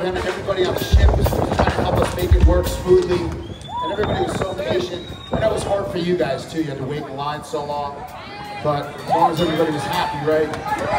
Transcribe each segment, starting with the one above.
him and everybody on the ship was trying to help us make it work smoothly. And everybody was so patient. And that was hard for you guys too. You had to wait in line so long. But as long as everybody was happy, right?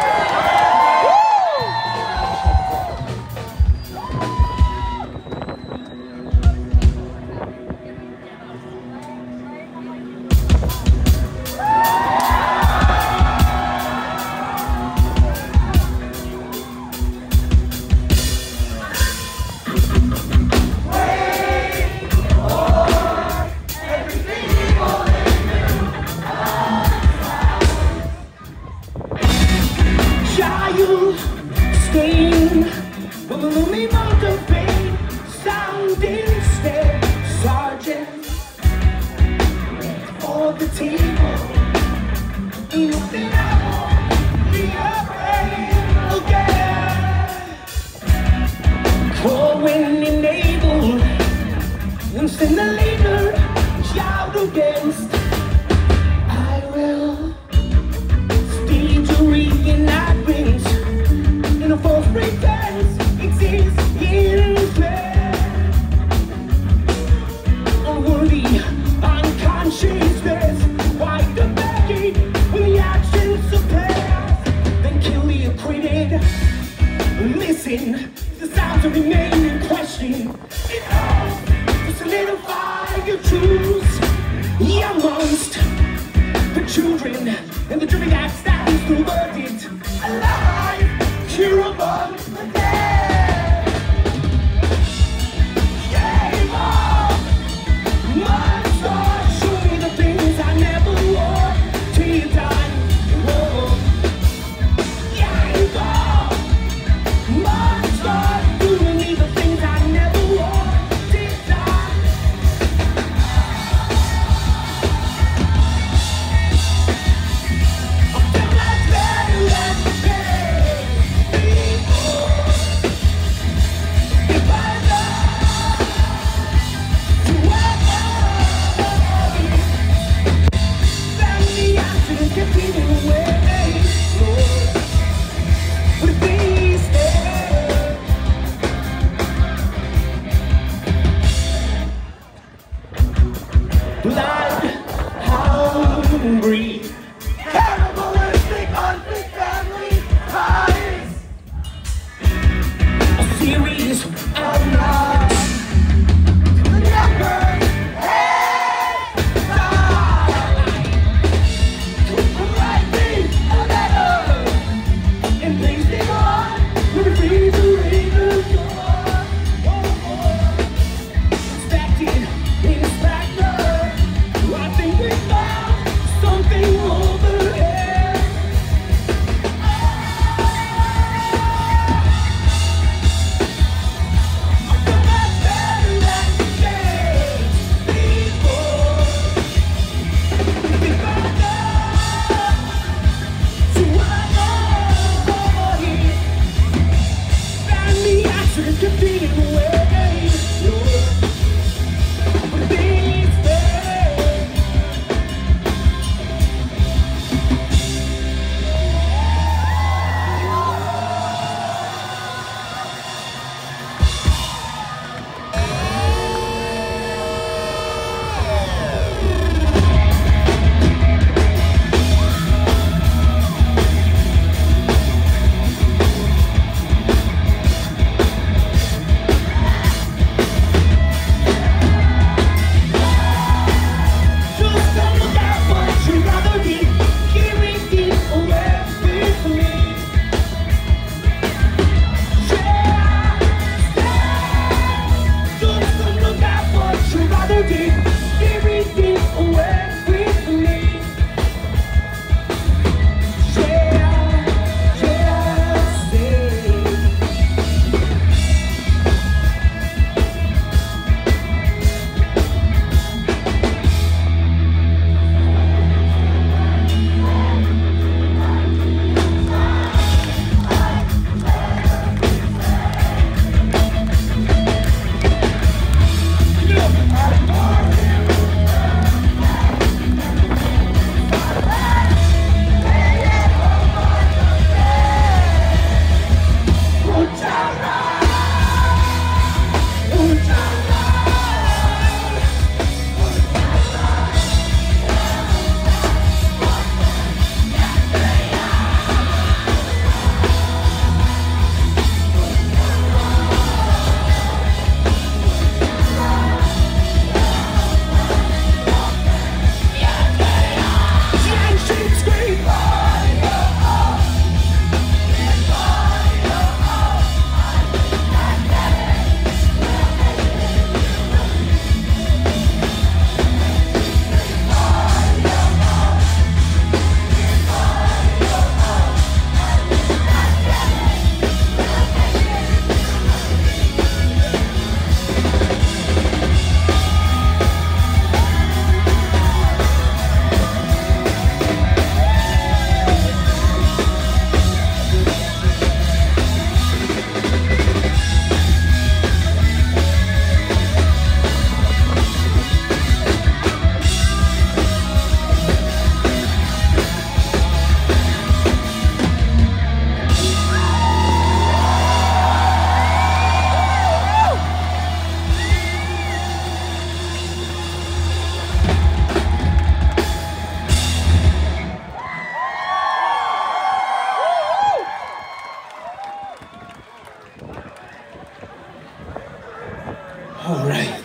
And the dripping app stack is through the deep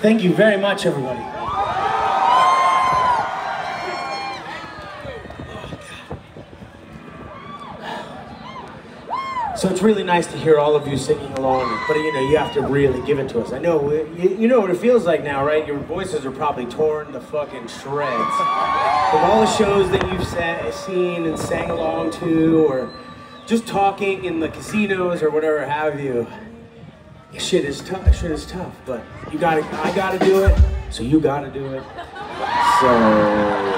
Thank you very much, everybody. So it's really nice to hear all of you singing along, but you know, you have to really give it to us. I know, you, you know what it feels like now, right? Your voices are probably torn to fucking shreds. From all the shows that you've seen and sang along to, or just talking in the casinos or whatever have you shit is tough. Shit is tough, but you gotta. I gotta do it. So you gotta do it. So.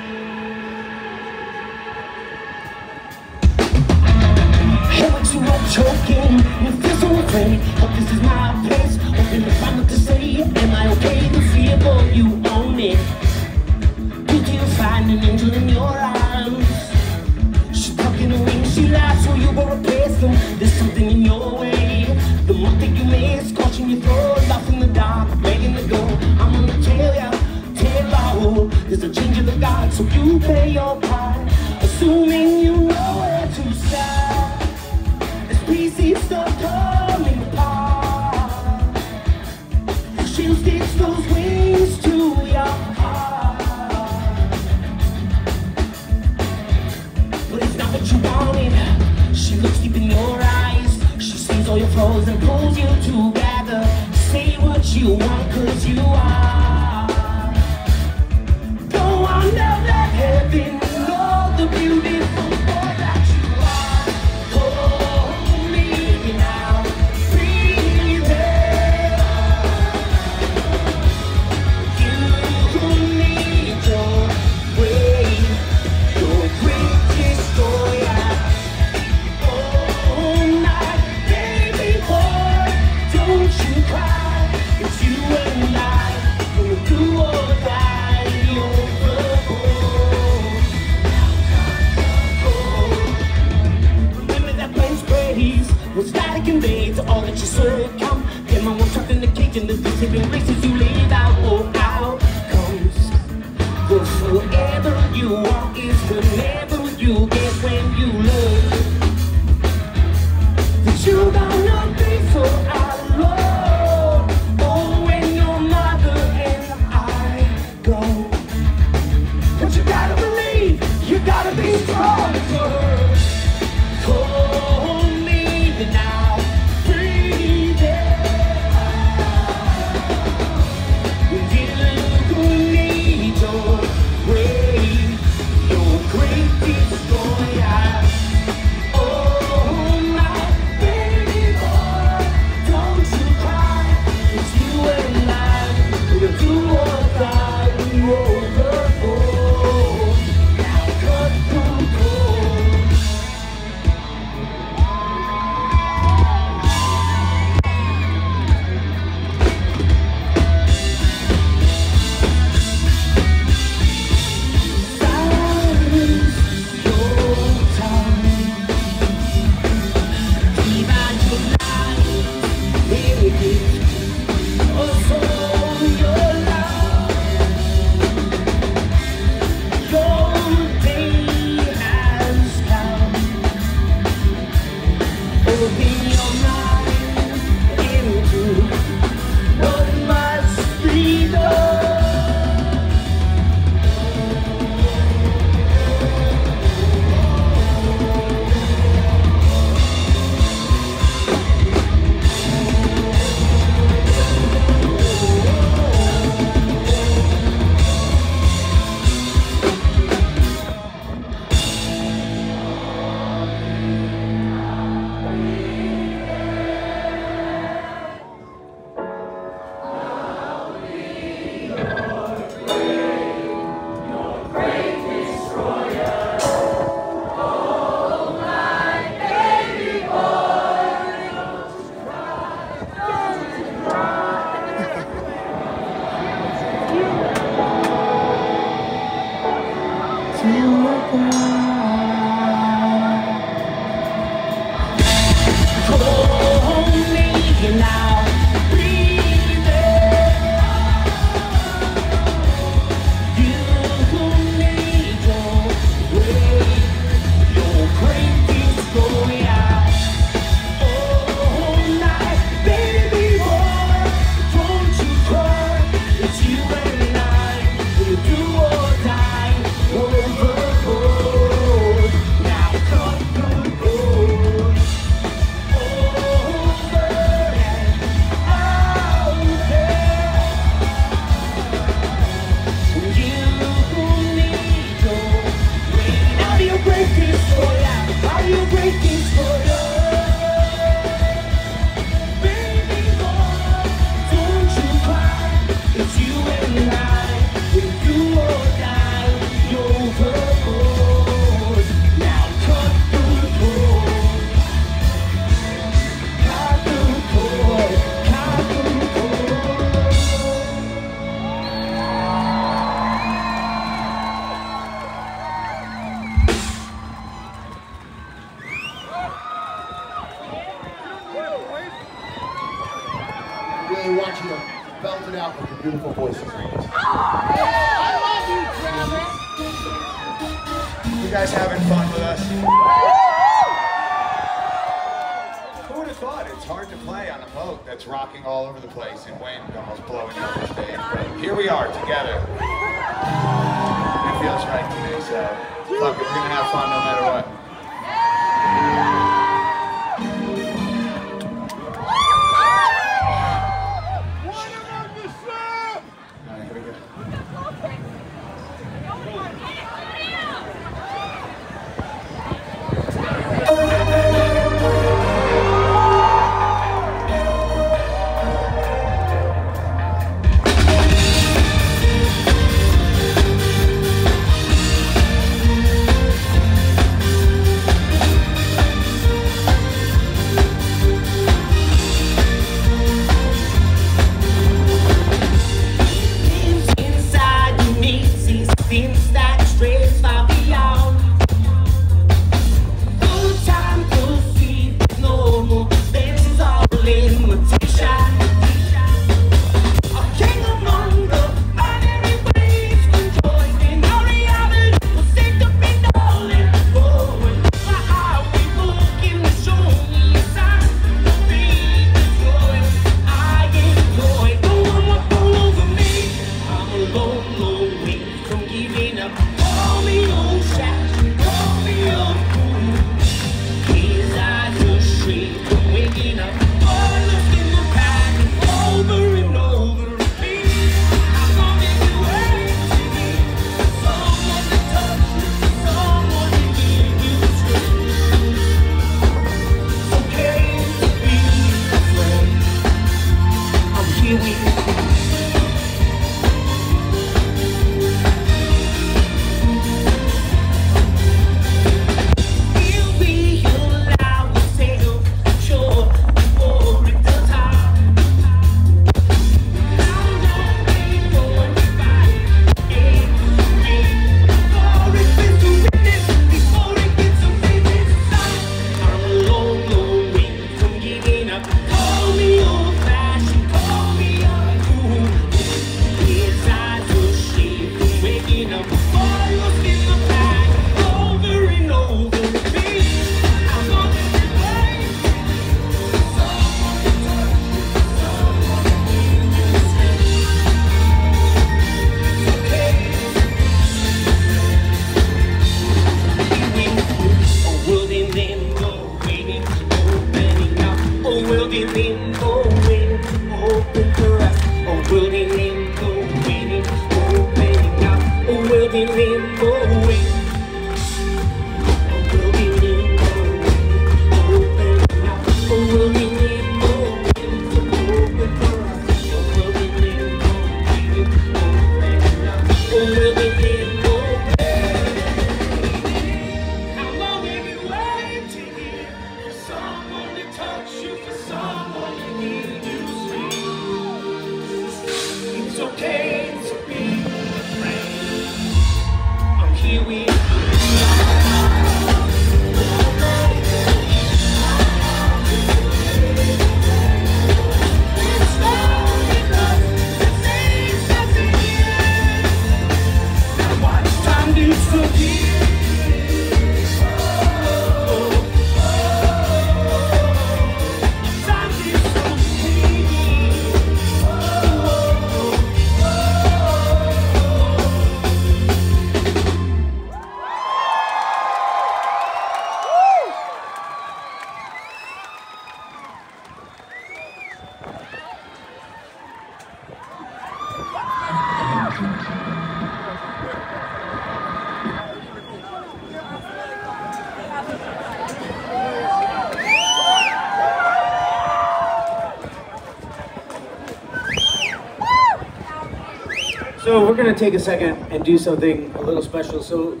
take a second and do something a little special. So,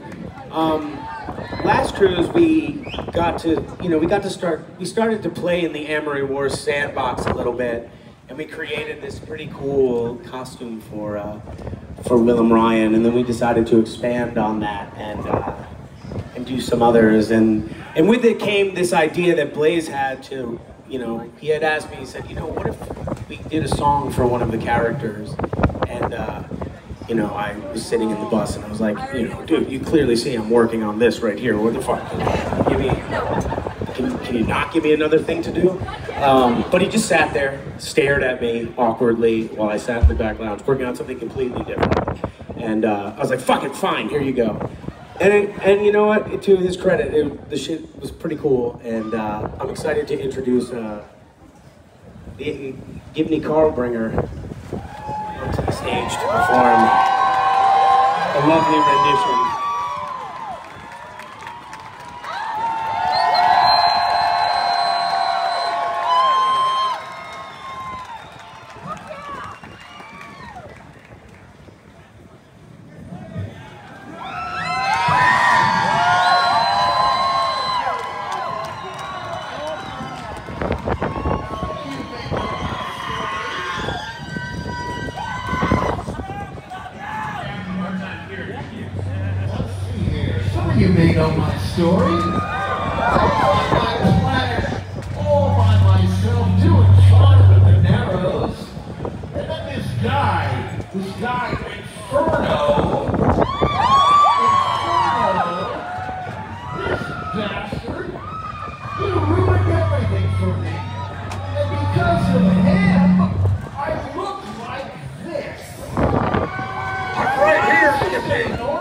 um, last cruise we got to, you know, we got to start, we started to play in the Amory Wars sandbox a little bit, and we created this pretty cool costume for uh, for Wilhelm Ryan, and then we decided to expand on that and uh, and do some others, and and with it came this idea that Blaze had to, you know, he had asked me, he said, you know, what if we did a song for one of the characters, and. Uh, you know, I was sitting in the bus and I was like, you know, dude, you clearly see I'm working on this right here. What the fuck? Give me, can, can you not give me another thing to do? Um, but he just sat there, stared at me awkwardly while I sat in the back lounge working on something completely different. And uh, I was like, fuck it, fine, here you go. And, it, and you know what, to his credit, it, the shit was pretty cool. And uh, I'm excited to introduce uh, the Gibney Carlbringer stage to perform a lovely rendition. Here,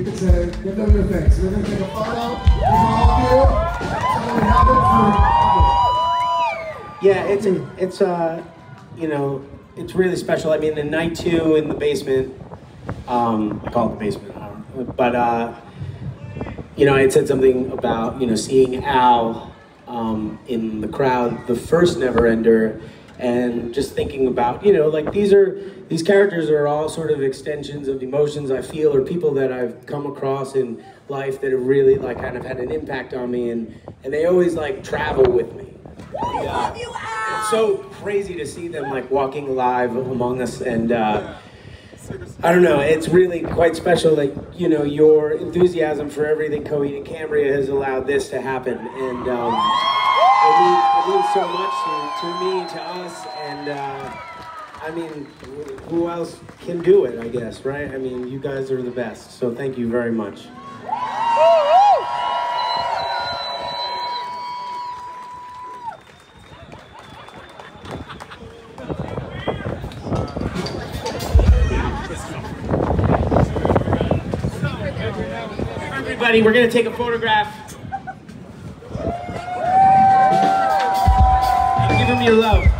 we can say, give them your thanks. We're gonna take a photo all of you. So we have it for. Yeah, it's a, it's uh, you know, it's really special. I mean, the night two in the basement, um, I call it the basement, but uh, you know, I had said something about you know seeing Al um, in the crowd, the first Neverender, and just thinking about you know like these are these characters are all sort of extensions of emotions I feel or people that I've come across in life that have really like kind of had an impact on me, and and they always like travel with me. And, uh, it's so crazy to see them like walking live among us and uh, I don't know, it's really quite special that, you know, your enthusiasm for everything Coheed and Cambria has allowed this to happen. And um, it, means, it means so much to, to me, to us, and uh, I mean, who else can do it, I guess, right? I mean, you guys are the best, so thank you very much. Everybody, we're gonna take a photograph. And give them your love.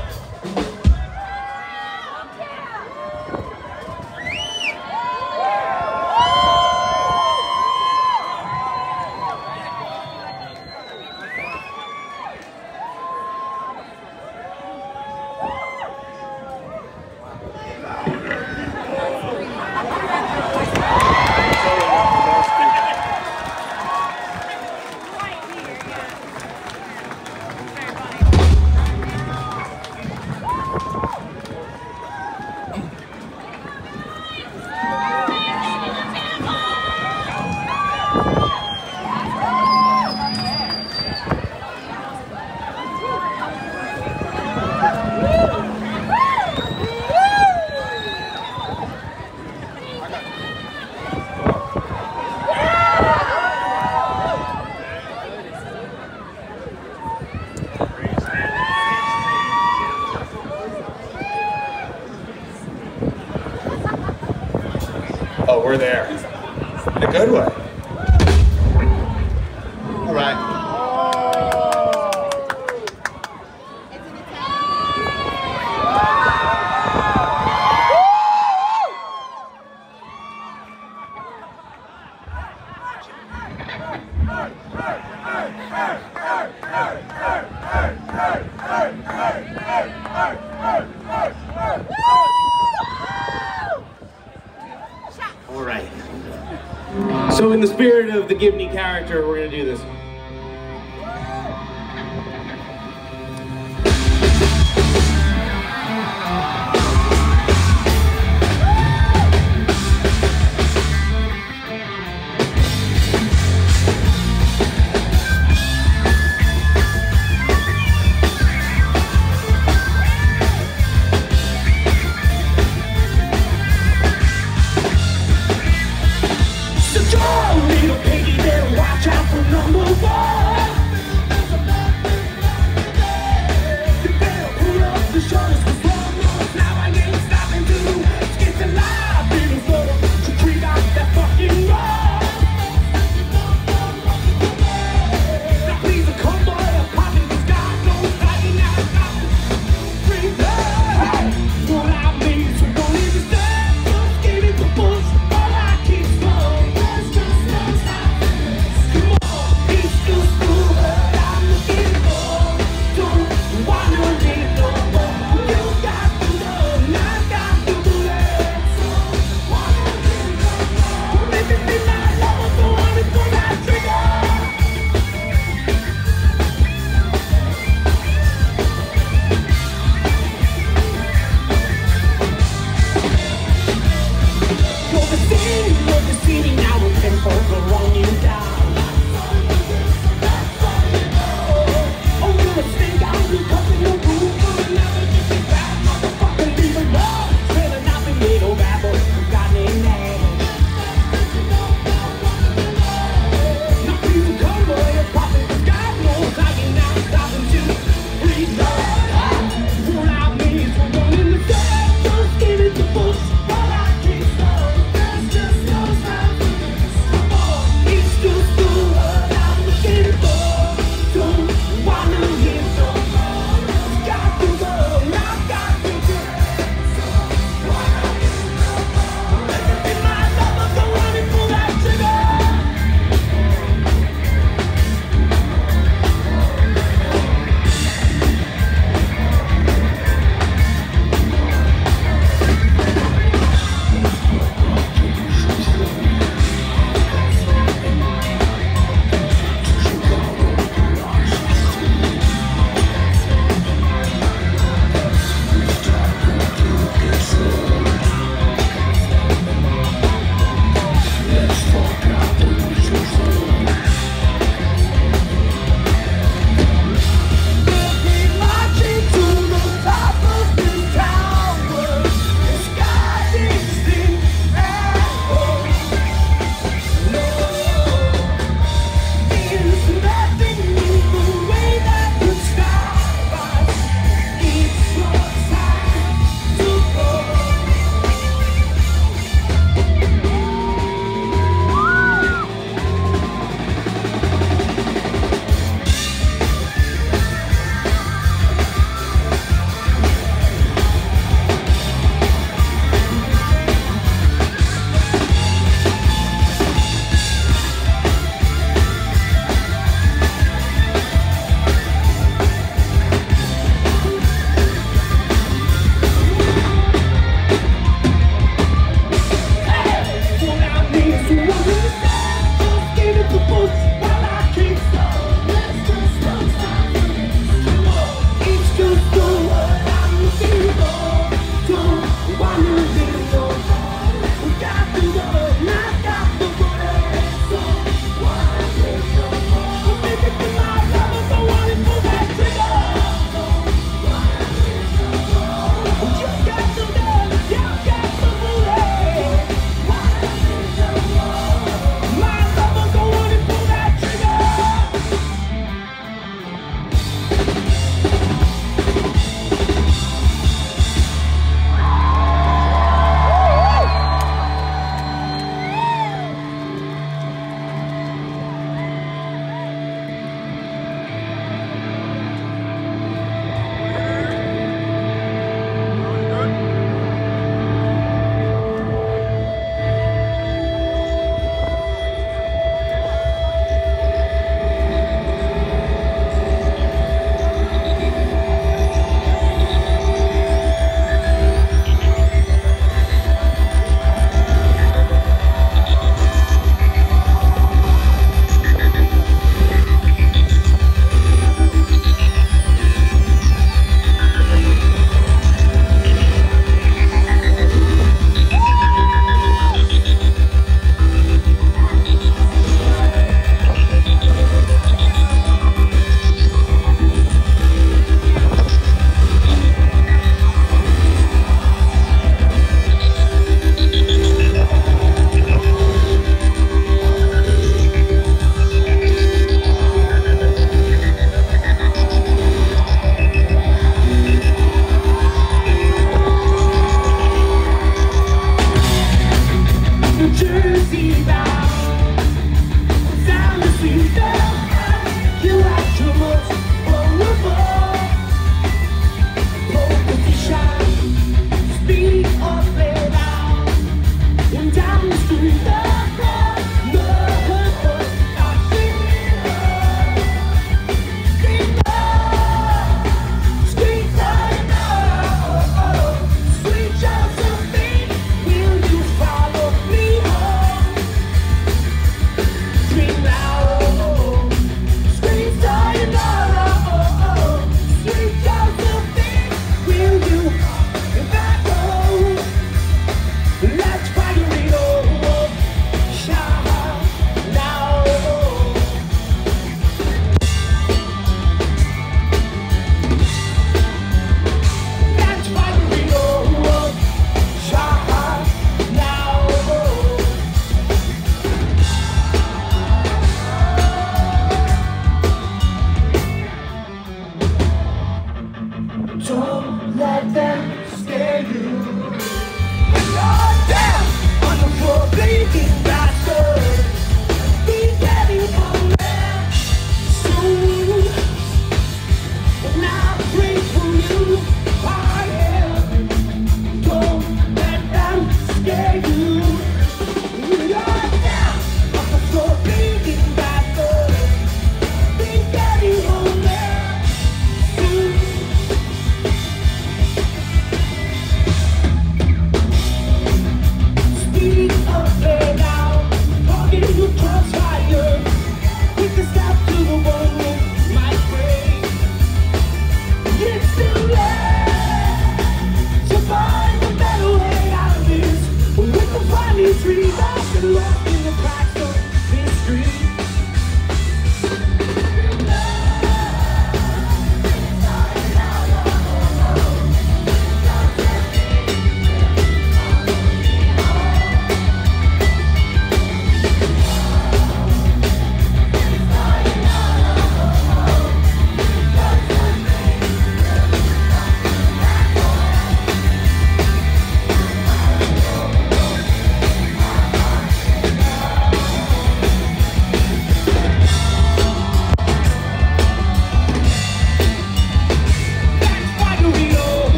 All right. So, in the spirit of the Gibney character, we're gonna do this.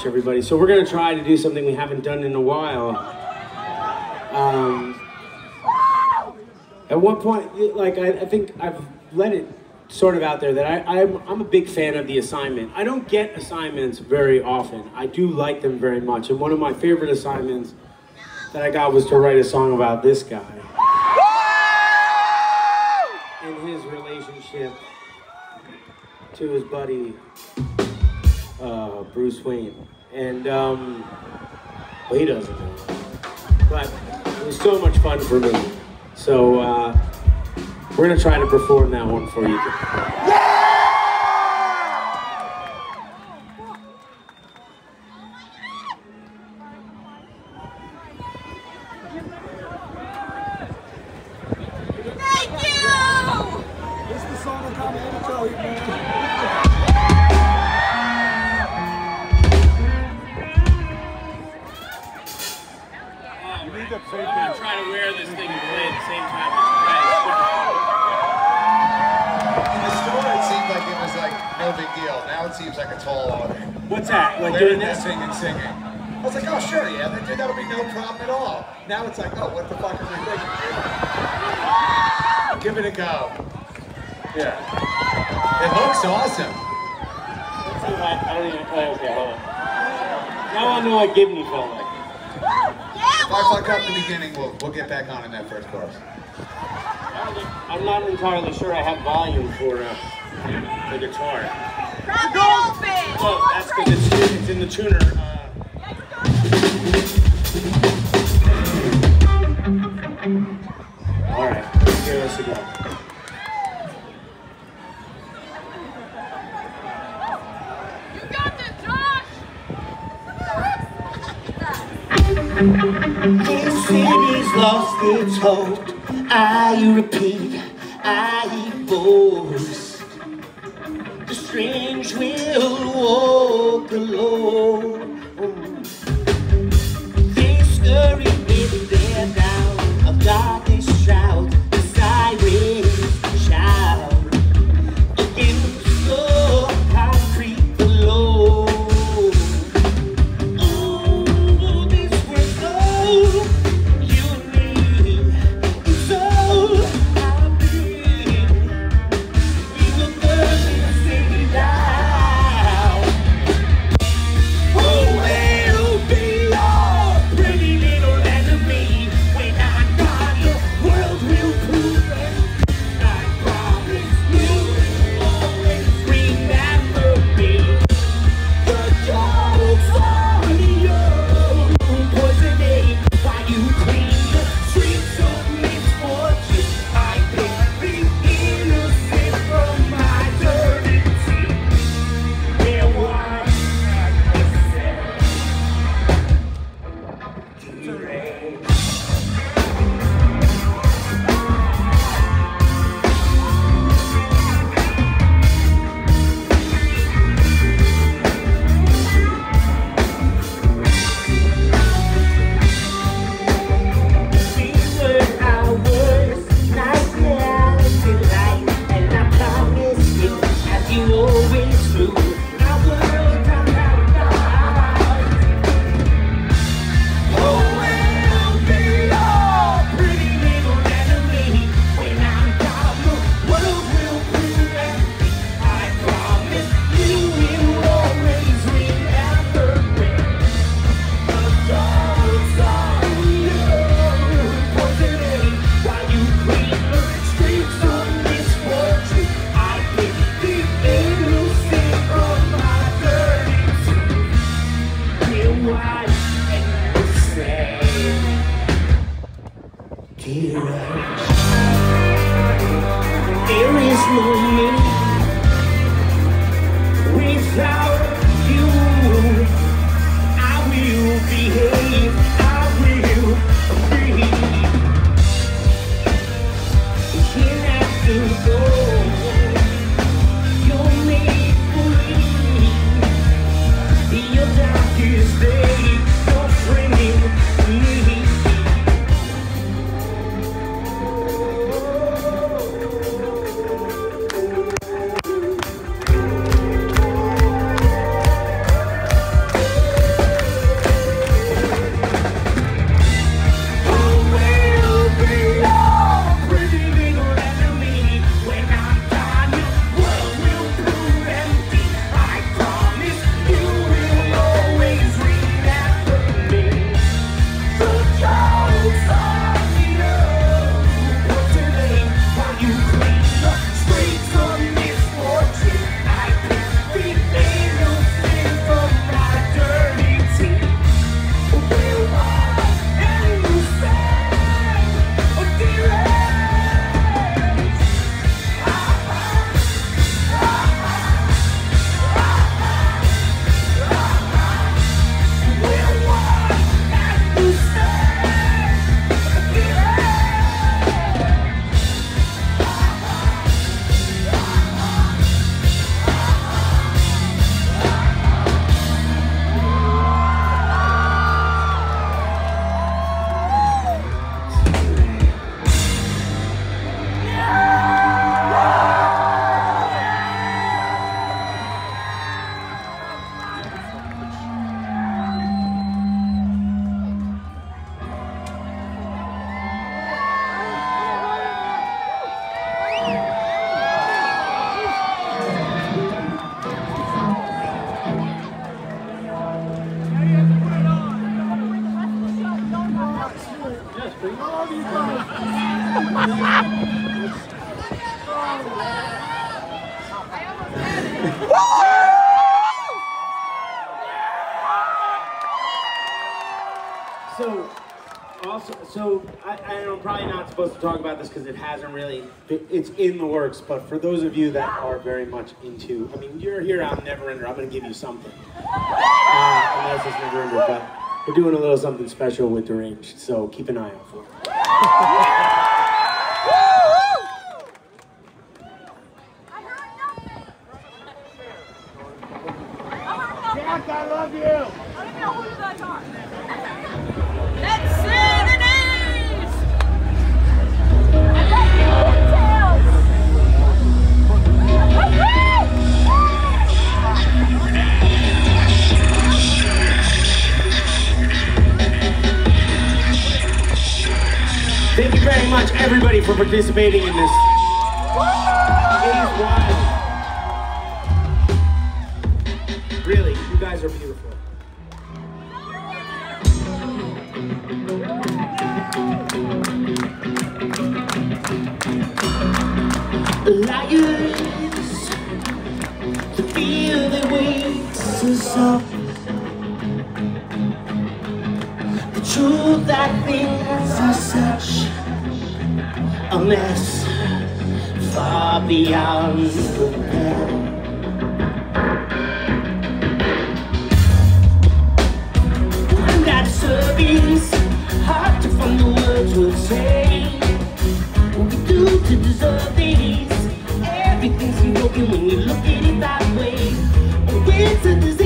Everybody. So we're gonna try to do something we haven't done in a while. Um, at one point, like I, I think I've let it sort of out there that I, I'm, I'm a big fan of the assignment. I don't get assignments very often. I do like them very much, and one of my favorite assignments that I got was to write a song about this guy and his relationship to his buddy uh, Bruce Wayne. And um, well, he doesn't. But it was so much fun for me. So uh, we're gonna try to perform that one for you. Its hope. I repeat, I boast. The strange will walk alone. it hasn't really. It's in the works, but for those of you that are very much into, I mean, you're here, I'm Neverender, I'm going to give you something. Uh, unless it's never but we're doing a little something special with Deranged, so keep an eye out for it. yourself. The truth that things are such a mess Far beyond the realm hard to find the words say. What we do to deserve these Everything's broken when you look at it that way. It's a disaster.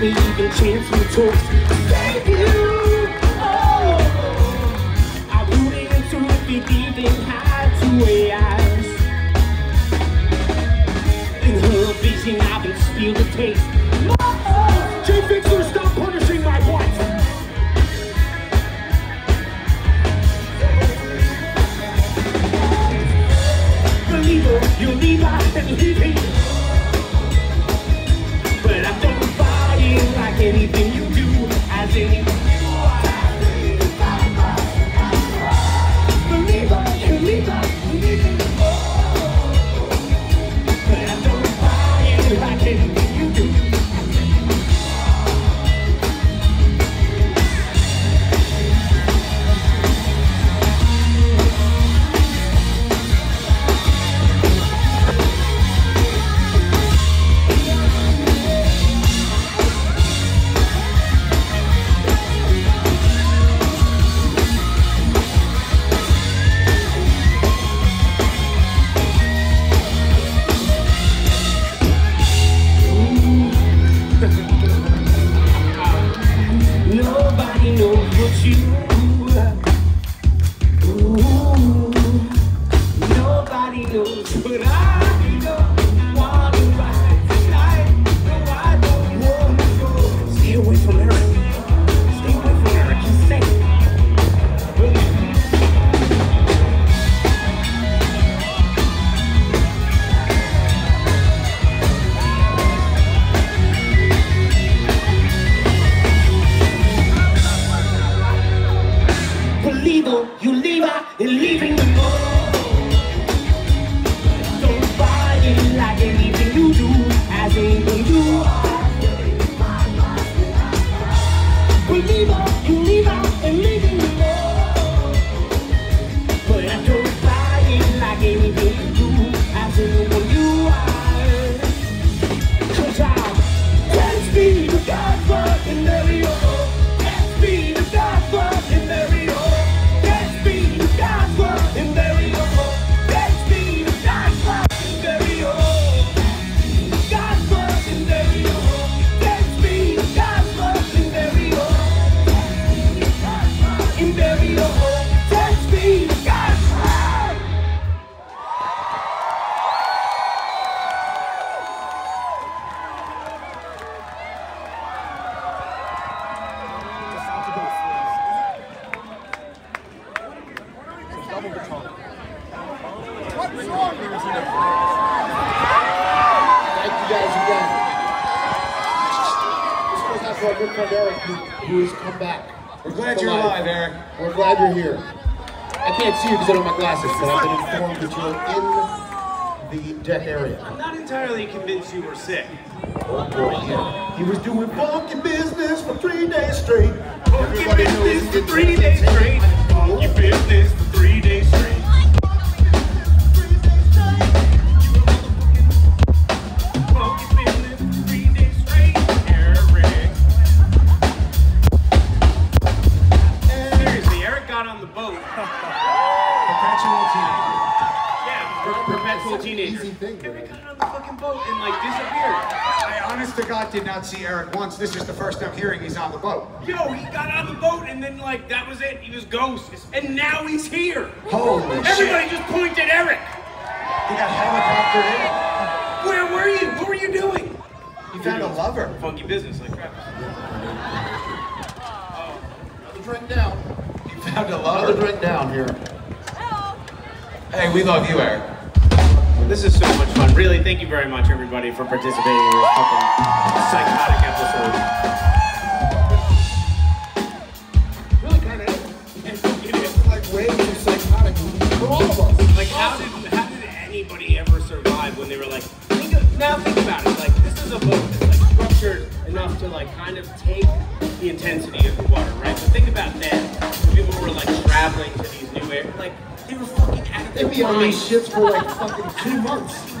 me even chance who talks Thank you oh. I rooted into you. thieving high to eyes In her vision I've instilled the taste oh, J-Fixer stop punishing my wife Believer, you leave out and leave him guys again. This goes out to our good friend Eric, who, who has come back. We're glad you're alive, Eric. We're glad you're here. I can't see you because I don't have my glasses, but I've been informed that you're in the deck area. I'm not entirely convinced you were sick. Oh boy, yeah. He was doing funky business for three days straight. Funky business for three days straight. Funky business for three days straight. Not see Eric once. This is the first I'm hearing he's on the boat. Yo, he got on the boat and then like that was it. He was ghost, and now he's here. Holy Everybody just pointed at Eric. He got helicoptered in. Where were you? What were you doing? in. He found a lover. Funky business, like Travis. Another drink down. He found a Another lover. drink down here. Hey, we love you, Eric. This is so much fun. Really, thank you very much, everybody, for participating in this fucking psychotic episode. Really kind of It's like way too psychotic for all of us. Like, how did how did anybody ever survive when they were like? Think of, now think about it. Like, this is a boat that's like structured enough to like kind of take the intensity of the water, right? But think about when people were like traveling to these new areas, like They'd be on these ships for like fucking two months.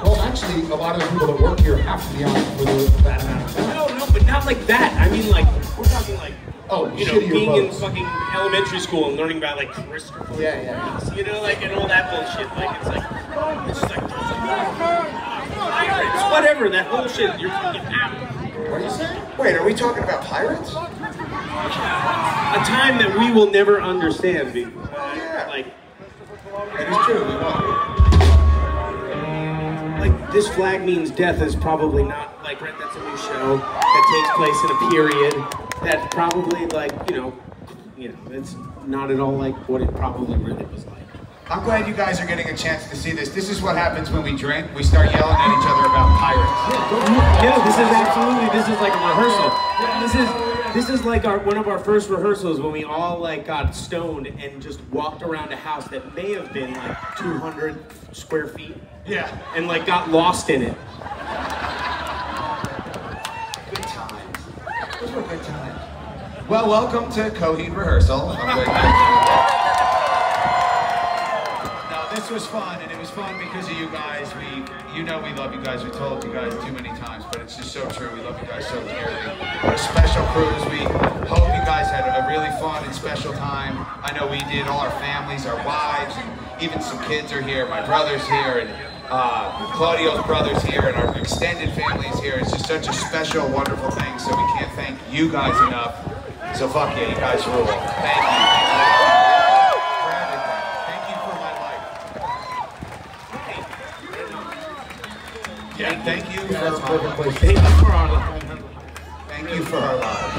Well, actually, a lot of the people that work here have to be on for the, that amount of time. No, no, but not like that. I mean, like we're talking like. Oh, you know, being boats. in fucking elementary school and learning about like Christopher Yeah, yeah. You know, like and all that bullshit. Like it's like it's just like pirates, whatever that whole shit. You're fucking out. What are you saying? Wait, are we talking about pirates? A time that we will never understand. Yeah. like That is true. We like this flag means death is probably not like right. That's a new show that takes place in a period that probably like you know, you know, it's not at all like what it probably really was like. I'm glad you guys are getting a chance to see this. This is what happens when we drink. We start yelling at each other about pirates. Yeah, this is absolutely this is like a rehearsal. This is this is like our one of our first rehearsals when we all like got stoned and just walked around a house that may have been like 200 square feet Yeah. and like got lost in it. Good times. Those were good times. Well, welcome to Coheed Rehearsal. This was fun, and it was fun because of you guys. We, you know, we love you guys. We told you guys too many times, but it's just so true. We love you guys so dearly. What a special cruise. We hope you guys had a really fun and special time. I know we did. All our families, our wives, even some kids are here. My brother's here, and uh, Claudio's brother's here, and our extended family's here. It's just such a special, wonderful thing. So we can't thank you guys enough. So fuck yeah, you guys rule. Thank you. For everything. Thank you for my life. Yeah, thank you Yeah, that's a for perfect my. Thank you for our life. Thank you for our lives.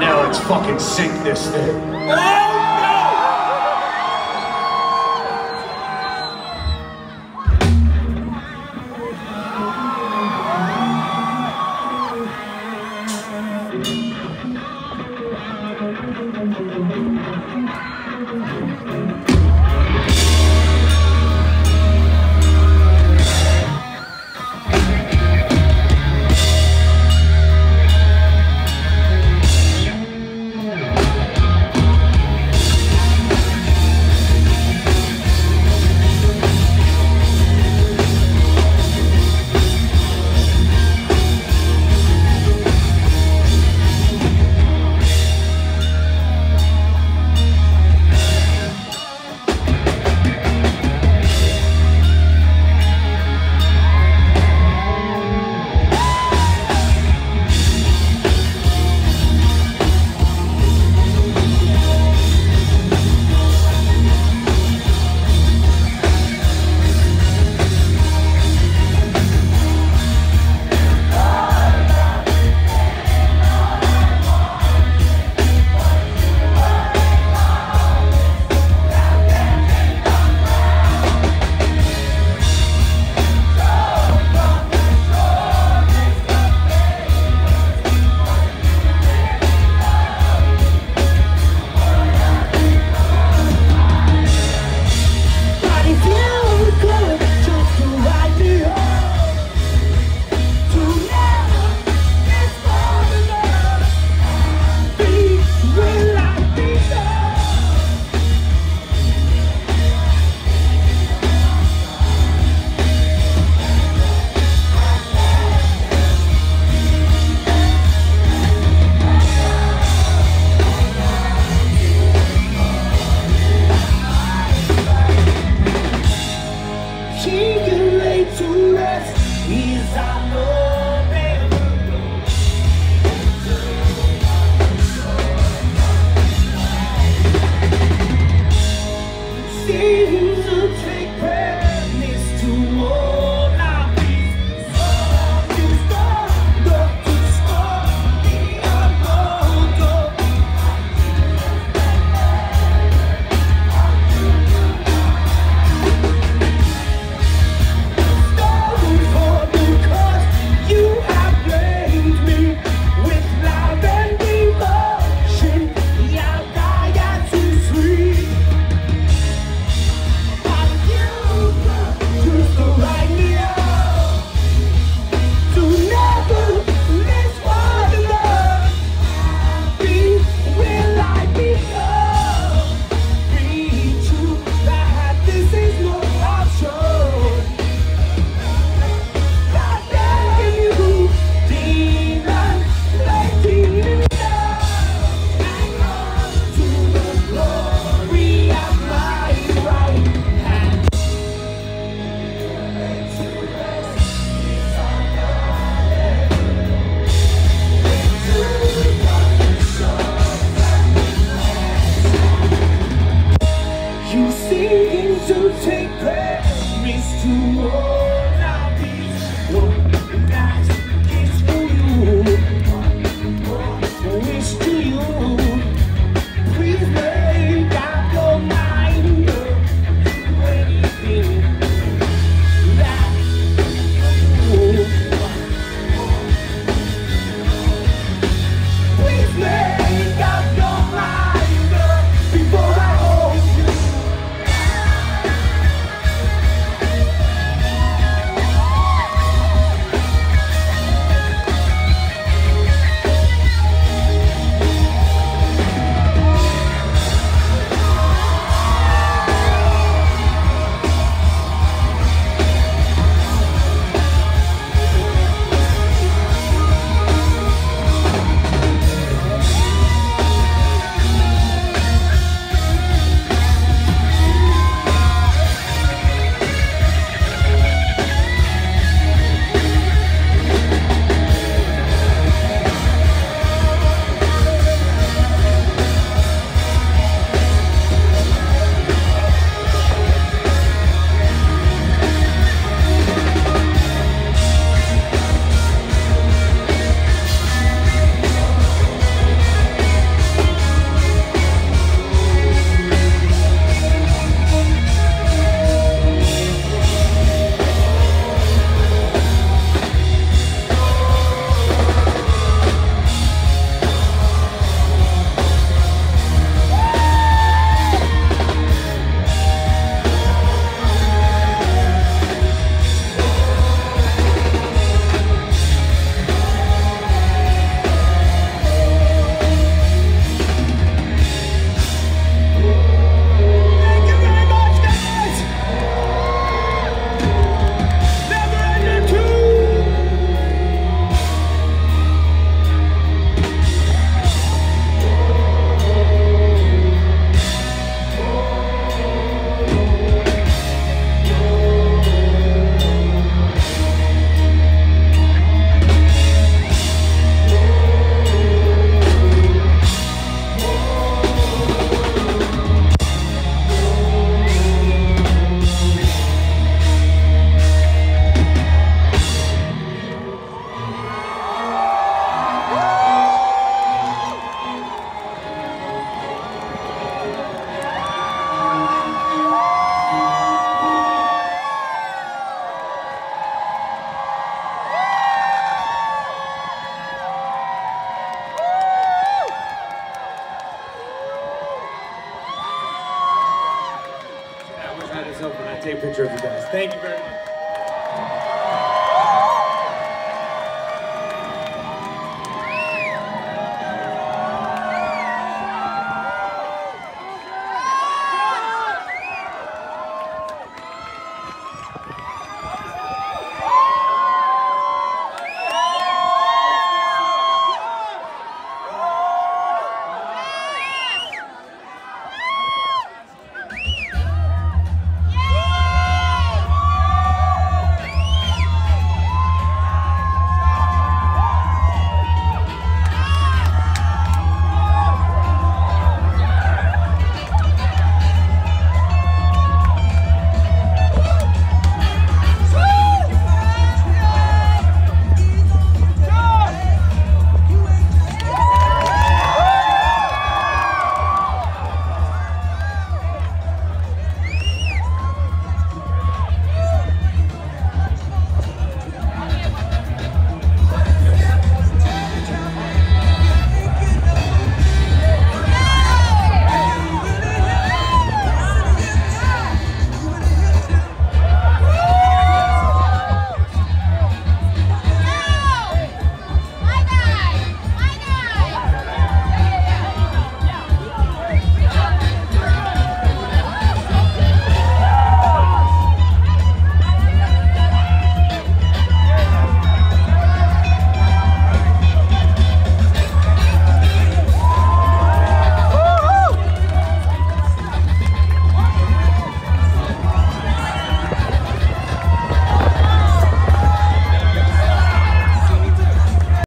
Now let's fucking sink this thing.